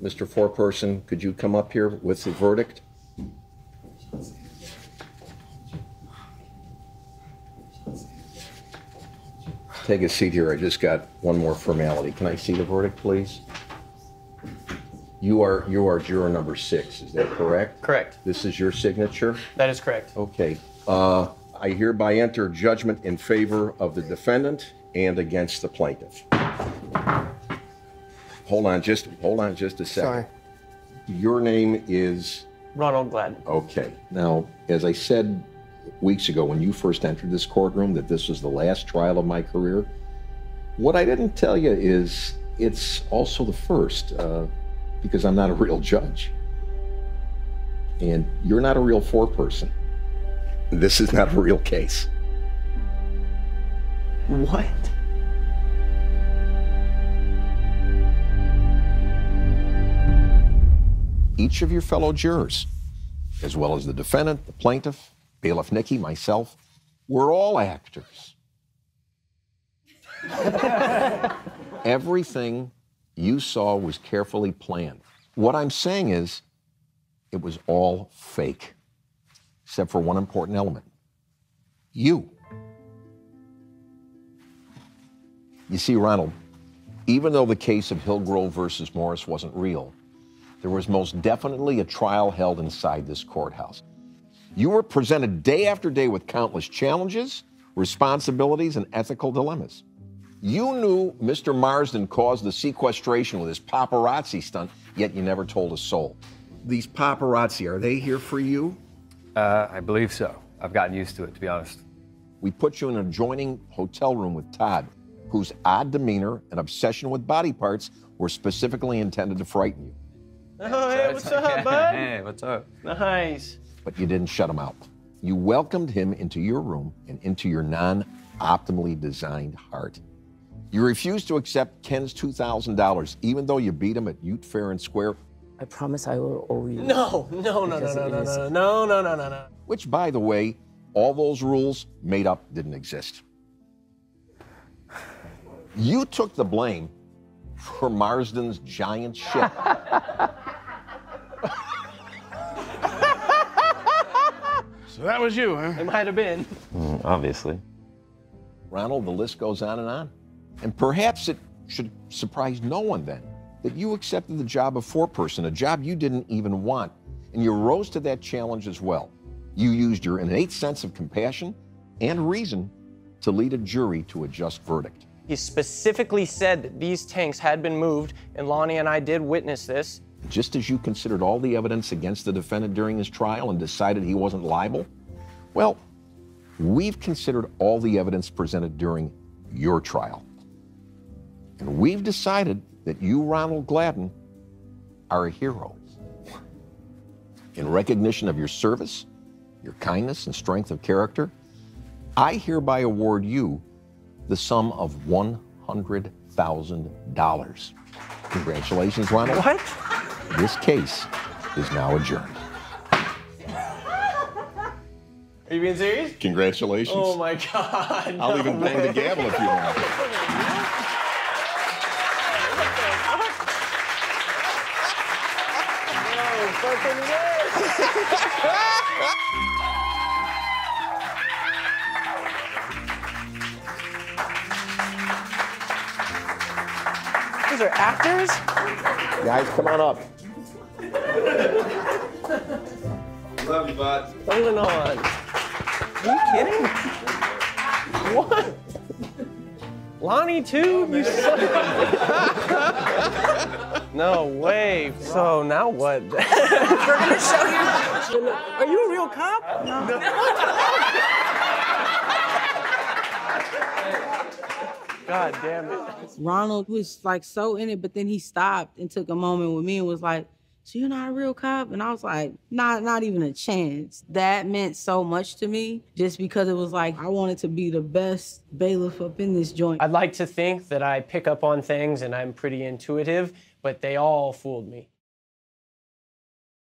Mr. Foreperson, could you come up here with the verdict? Take a seat here. I just got one more formality. Can I see the verdict, please? You are, you are juror number six, is that correct? Correct. This is your signature? That is correct. Okay. Uh, I hereby enter judgment in favor of the defendant and against the plaintiff. Hold on, just, hold on just a second. Sorry. Your name is, Ronald Gladden. okay. Now, as I said weeks ago when you first entered this courtroom, that this was the last trial of my career, what I didn't tell you is it's also the first, uh, because I'm not a real judge. And you're not a real foreperson. This is not a real case. What? Each of your fellow jurors, as well as the defendant, the plaintiff, bailiff Nicky, myself, we're all actors. Everything you saw was carefully planned. What I'm saying is, it was all fake, except for one important element you. You see, Ronald, even though the case of Hillgrove versus Morris wasn't real, there was most definitely a trial held inside this courthouse. You were presented day after day with countless challenges, responsibilities, and ethical dilemmas. You knew Mr. Marsden caused the sequestration with his paparazzi stunt, yet you never told a soul. These paparazzi, are they here for you? Uh, I believe so. I've gotten used to it, to be honest. We put you in an adjoining hotel room with Todd, whose odd demeanor and obsession with body parts were specifically intended to frighten you. Oh, hey, what's up, bud? Hey, what's up? Nice. but you didn't shut him out. You welcomed him into your room and into your non optimally designed heart. You refused to accept Ken's $2,000, even though you beat him at Ute Fair and Square, I promise I will owe you. No, no, no, no, no, no, is- no, no, no, no, no, no. which, by the way, all those rules made up didn't exist. You took the blame for Marsden's giant ship. So that was you, huh? It might have been. Mm, obviously. Ronald, the list goes on and on. And perhaps it should surprise no one then that you accepted the job of foreperson, a job you didn't even want. And you rose to that challenge as well. You used your innate sense of compassion and reason to lead a jury to a just verdict. He specifically said that these tanks had been moved, and Lonnie and I did witness this. Just as you considered all the evidence against the defendant during his trial and decided he wasn't liable, well, we've considered all the evidence presented during your trial. And we've decided that you, Ronald Gladden, are a hero. In recognition of your service, your kindness, and strength of character, I hereby award you the sum of $100,000. Congratulations, Ronald. What? This case is now adjourned. Are you being serious? Congratulations. Oh my God. I'll no even bang way. the gavel if you want. No fucking way. These are actors? Guys, come on up. Love you, bud. Hold on. Are you kidding? What? Lonnie too? You oh, suck. no way. So now what? We're gonna show you. Are you a real cop? No. God damn it. Ronald was like so in it, but then he stopped and took a moment with me and was like, "So you're not a real cop?" And I was like, "Not, not even a chance." That meant so much to me, just because it was like I wanted to be the best bailiff up in this joint. I'd like to think that I pick up on things and I'm pretty intuitive, but they all fooled me.